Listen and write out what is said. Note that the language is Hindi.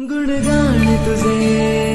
गुणगान तुझे।